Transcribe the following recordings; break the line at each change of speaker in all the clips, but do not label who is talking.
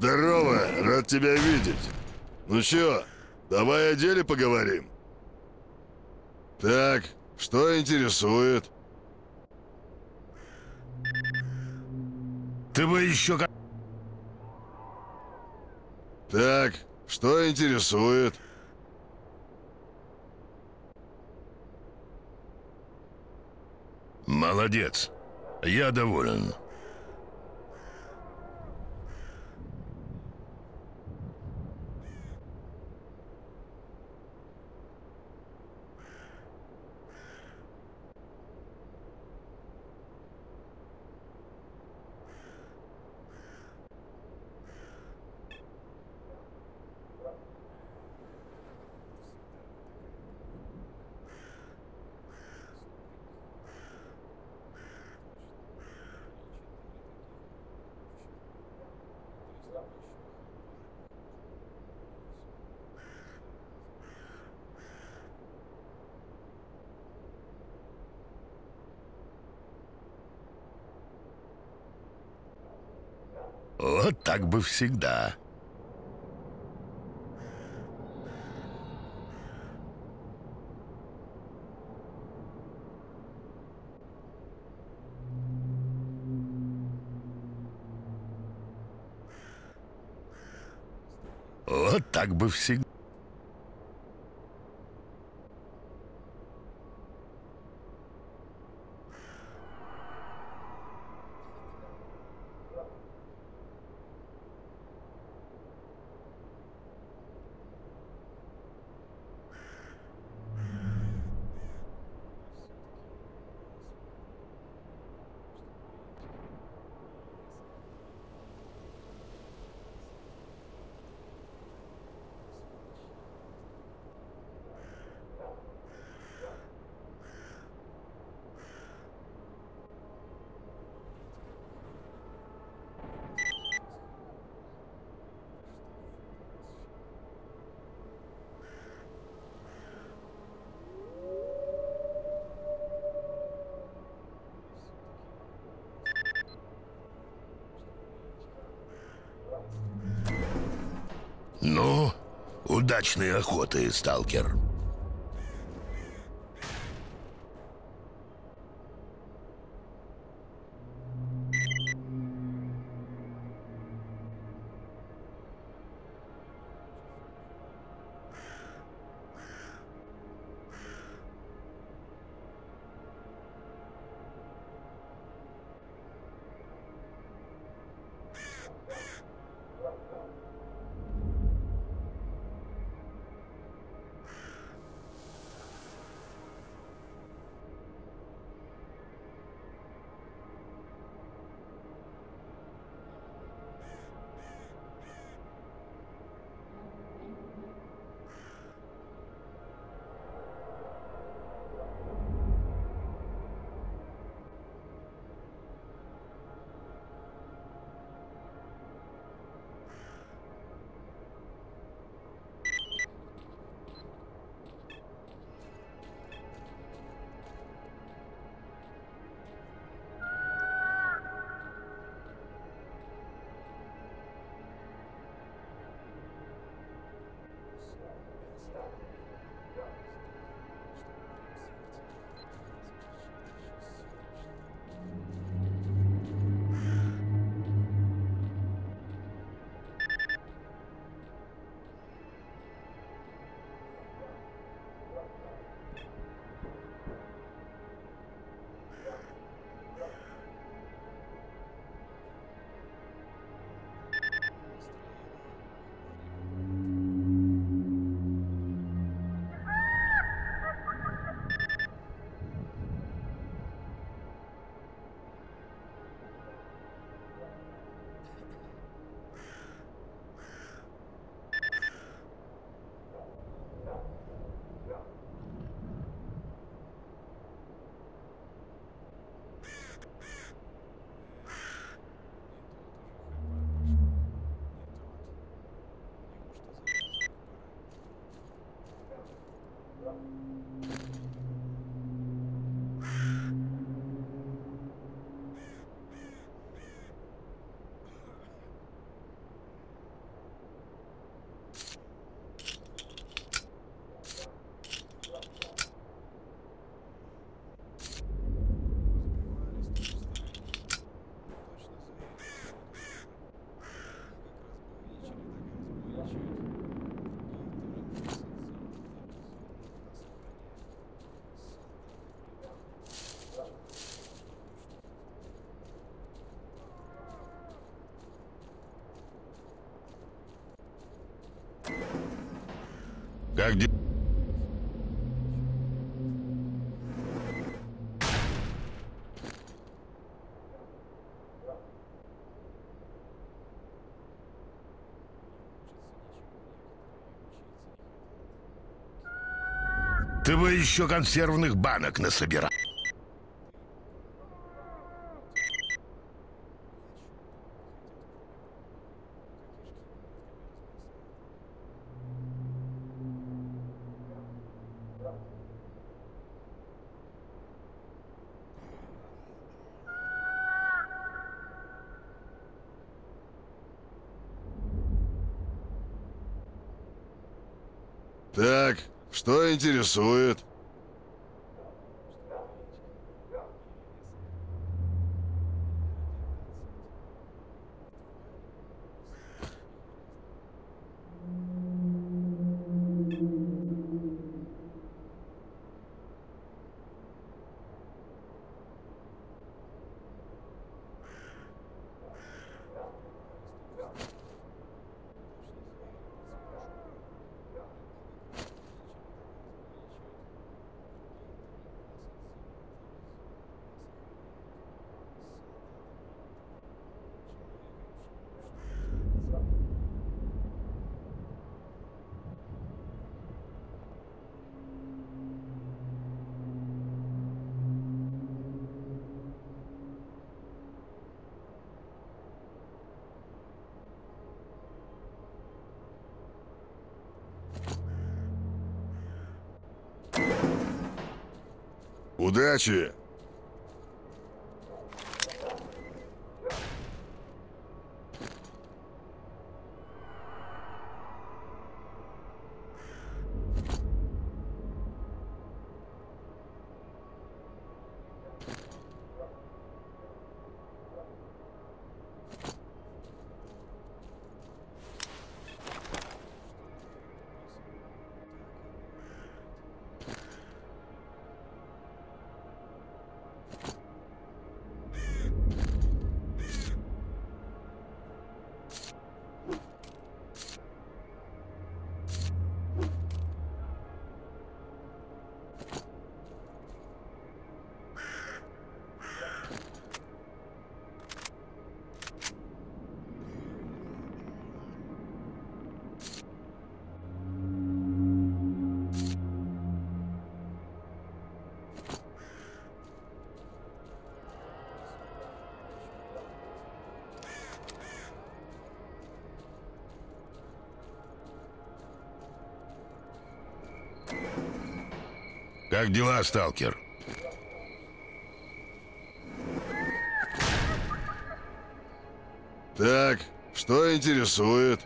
Здорово, рад тебя видеть. Ну чё, давай о деле поговорим. Так, что интересует?
Ты бы еще как...
Так, что интересует?
Молодец. Я доволен. Вот так бы всегда. Вот так бы всегда. Ну, удачной охоты, сталкер.
Как де... Ты бы еще консервных банок насобирал.
Так, что интересует? Удачи!
Как дела, сталкер?
Так, что интересует?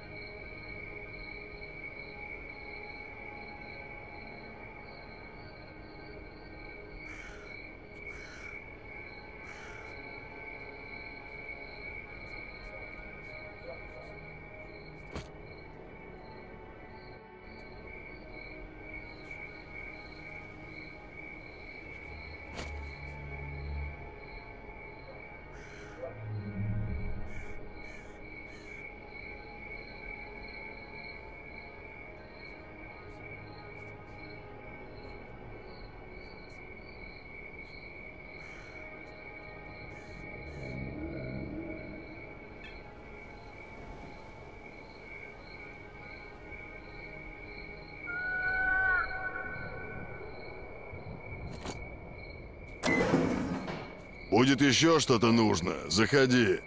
Будет еще что-то нужно, заходи.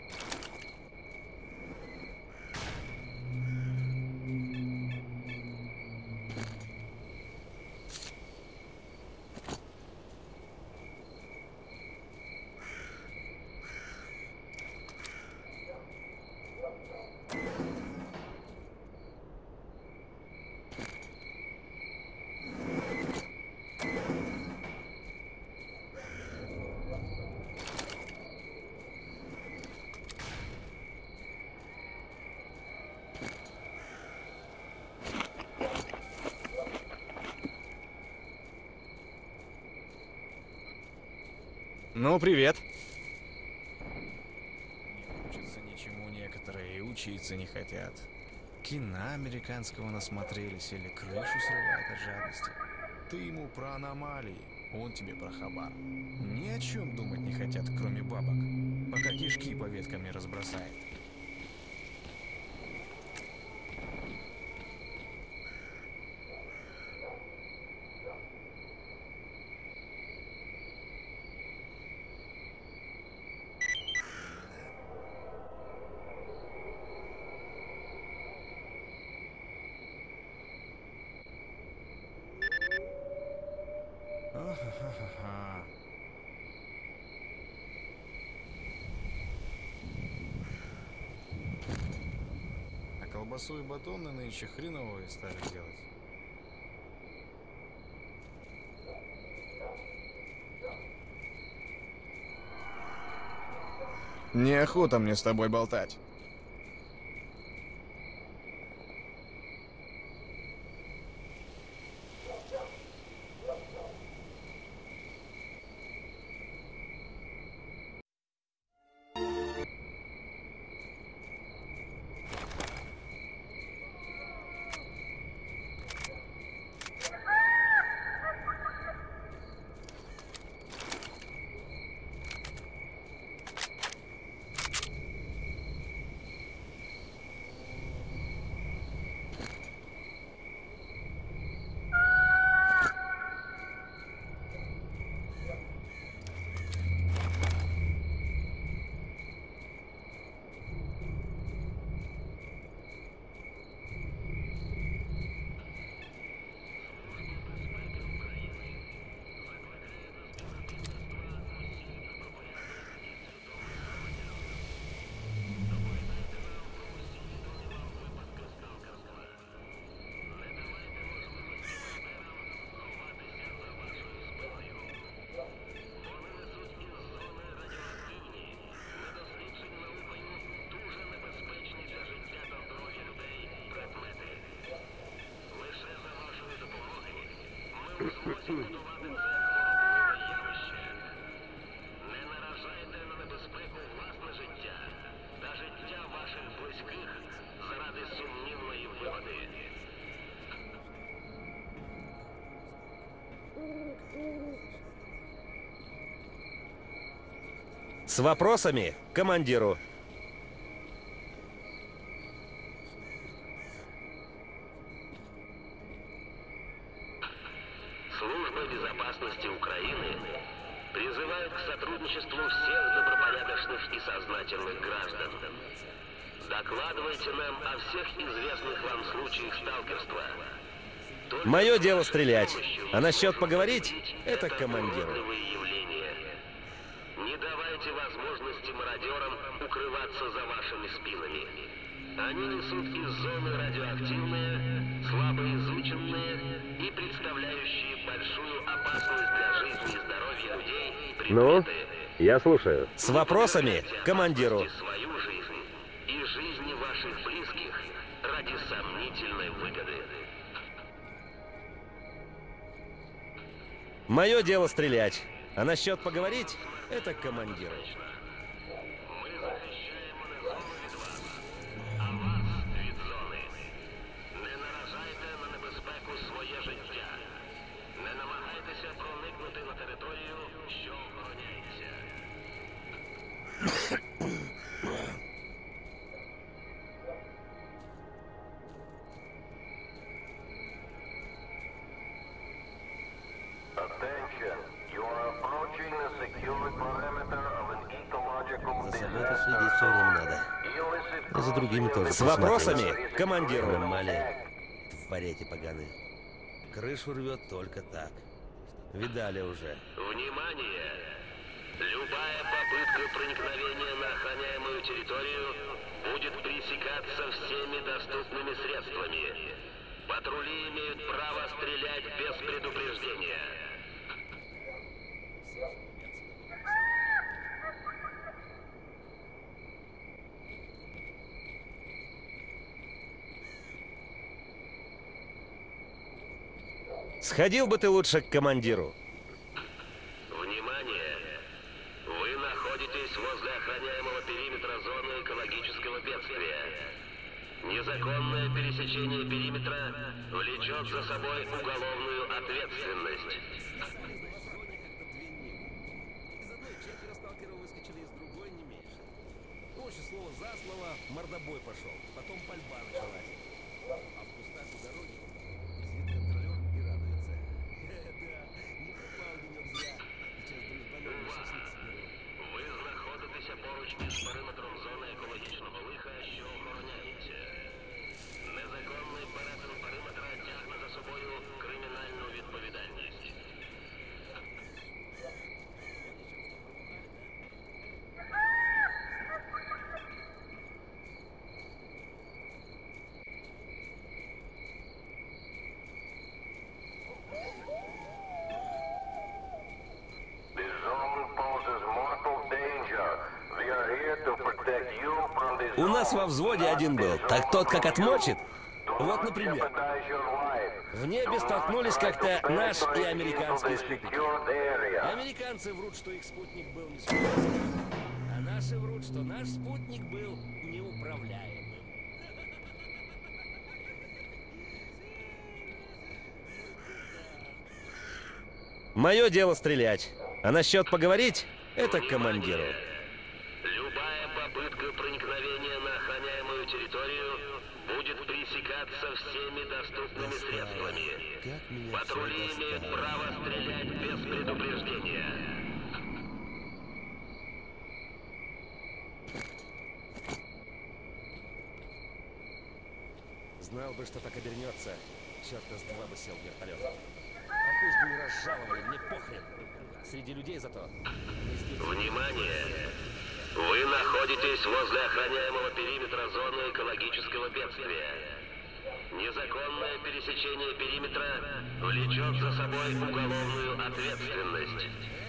Ну, привет. Не учатся ничему некоторые и учиться не хотят. Кино американского насмотрелись или крышу срывает от жадности. Ты ему про аномалии, он тебе про хабар. Ни о чем думать не хотят, кроме бабок, пока кишки по веткам не разбросает. Ха-ха-ха-ха. А колбасу и батоны нынче хреновые стали делать. Неохота мне с тобой болтать.
С вопросами командиру. Стрелять. А насчет поговорить это
явление. Не давайте возможности мародерам укрываться за вашими спинами. Они несут из зоны радиоактивные, слабо изученные и представляющие большую опасность для жизни и здоровья людей
Ну, я слушаю.
С вопросами командиру.
свою
Мое дело стрелять. А насчет поговорить — это командиру.
Время надо. И за другими тоже
С вопросами
присматривать.
к командиру.
Аномалии. Творяйте поганые. Крышу рвет только так. Видали уже.
Внимание! Любая попытка проникновения на охраняемую территорию будет пресекаться всеми доступными средствами. Патрули имеют право стрелять без предупреждения.
Сходил бы ты лучше к командиру.
Внимание! Вы находитесь возле охраняемого периметра зоны экологического бедствия. Незаконное пересечение периметра влечет за собой уголовную ответственность.
Из одной четверо сталкеров выскочили, из другой не меньше. Короче, слово за слово, мордобой пошел. Потом пальба началась. А в кустах у дороги
Perímetro нас во взводе один был. Так тот как отмочит. Вот, например, в небе столкнулись как-то наш и американский спутник. Американцы врут, что их спутник был не советский, а наши врут, что наш спутник был неуправляемым. Мое дело стрелять. А насчет поговорить — это к командиру.
Любая попытка проникновения на охраняемую территорию будет пресекаться всеми доступными средствами. Патрули имеют право стрелять без предупреждения.
Знал бы, что так обернется, черта с два бы сел в вертолет. А пусть бы и разжаловали, мне похрен. Среди людей зато. не.
Внимание! Вы находитесь возле охраняемого периметра зоны экологического бедствия. Незаконное пересечение периметра влечет за собой уголовную ответственность.